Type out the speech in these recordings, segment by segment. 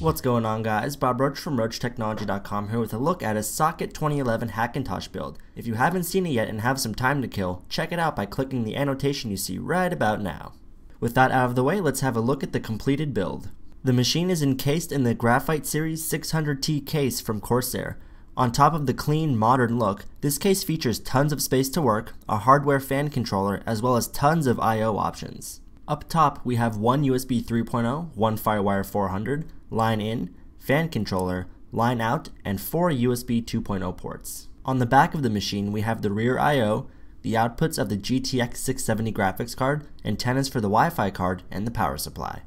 What's going on guys, Bob Roche from RocheTechnology.com here with a look at a Socket 2011 Hackintosh build. If you haven't seen it yet and have some time to kill, check it out by clicking the annotation you see right about now. With that out of the way, let's have a look at the completed build. The machine is encased in the Graphite Series 600T case from Corsair. On top of the clean, modern look, this case features tons of space to work, a hardware fan controller, as well as tons of I.O. options. Up top, we have one USB 3.0, one FireWire 400, line in, fan controller, line out, and four USB 2.0 ports. On the back of the machine, we have the rear I.O., the outputs of the GTX 670 graphics card, antennas for the Wi-Fi card, and the power supply.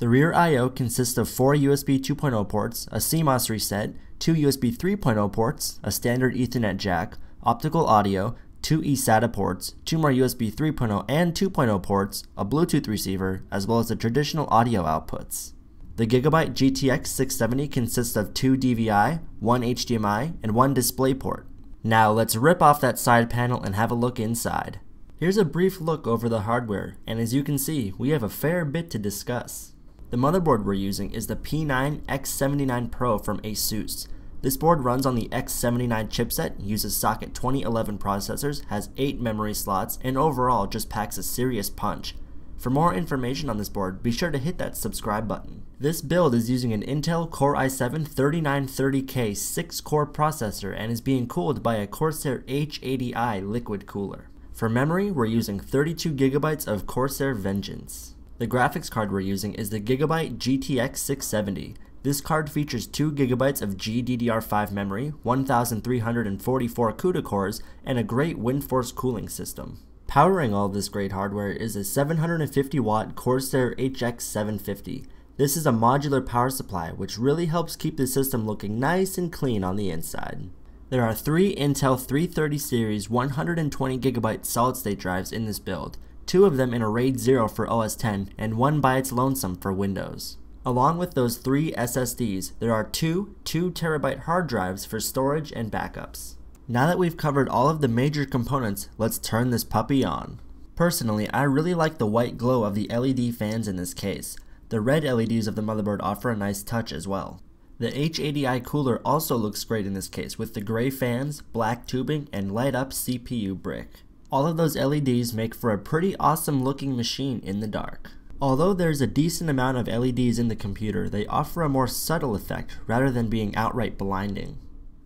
The rear I.O. consists of four USB 2.0 ports, a CMOS reset, two USB 3.0 ports, a standard Ethernet jack, optical audio, two eSATA ports, two more USB 3.0 and 2.0 ports, a Bluetooth receiver, as well as the traditional audio outputs. The Gigabyte GTX 670 consists of two DVI, one HDMI, and one DisplayPort. Now let's rip off that side panel and have a look inside. Here's a brief look over the hardware, and as you can see, we have a fair bit to discuss. The motherboard we're using is the P9 X79 Pro from ASUS. This board runs on the X79 chipset, uses socket 2011 processors, has 8 memory slots, and overall just packs a serious punch. For more information on this board, be sure to hit that subscribe button. This build is using an Intel Core i7-3930K 6-core processor and is being cooled by a Corsair H80i liquid cooler. For memory, we're using 32GB of Corsair Vengeance. The graphics card we're using is the Gigabyte GTX 670. This card features 2GB of GDDR5 memory, 1344 CUDA cores, and a great WindForce cooling system. Powering all this great hardware is a 750 watt Corsair HX750. This is a modular power supply which really helps keep the system looking nice and clean on the inside. There are three Intel 330 series 120GB solid state drives in this build, two of them in a RAID 0 for OS X and one by its lonesome for Windows. Along with those three SSDs, there are two 2TB hard drives for storage and backups. Now that we've covered all of the major components, let's turn this puppy on. Personally, I really like the white glow of the LED fans in this case. The red LEDs of the motherboard offer a nice touch as well. The H80i cooler also looks great in this case with the gray fans, black tubing, and light up CPU brick. All of those LEDs make for a pretty awesome looking machine in the dark. Although there's a decent amount of LEDs in the computer, they offer a more subtle effect rather than being outright blinding.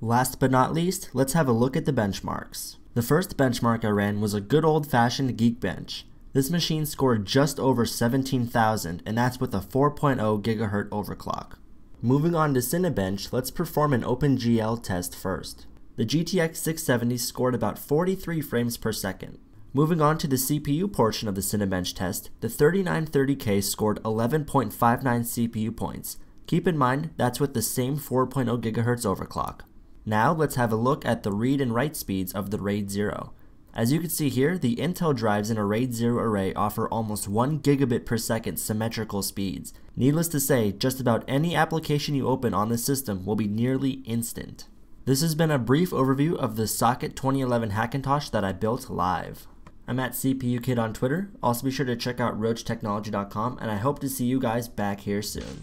Last but not least, let's have a look at the benchmarks. The first benchmark I ran was a good old fashioned Geekbench. This machine scored just over 17,000 and that's with a 4.0 GHz overclock. Moving on to Cinebench, let's perform an OpenGL test first. The GTX 670 scored about 43 frames per second. Moving on to the CPU portion of the Cinebench test, the 3930K scored 11.59 CPU points. Keep in mind, that's with the same 4.0 GHz overclock. Now let's have a look at the read and write speeds of the RAID 0. As you can see here, the Intel drives in a RAID 0 array offer almost 1 gigabit per second symmetrical speeds. Needless to say, just about any application you open on the system will be nearly instant. This has been a brief overview of the Socket 2011 Hackintosh that I built live. I'm at CPU Kid on Twitter. Also be sure to check out RocheTechnology.com and I hope to see you guys back here soon.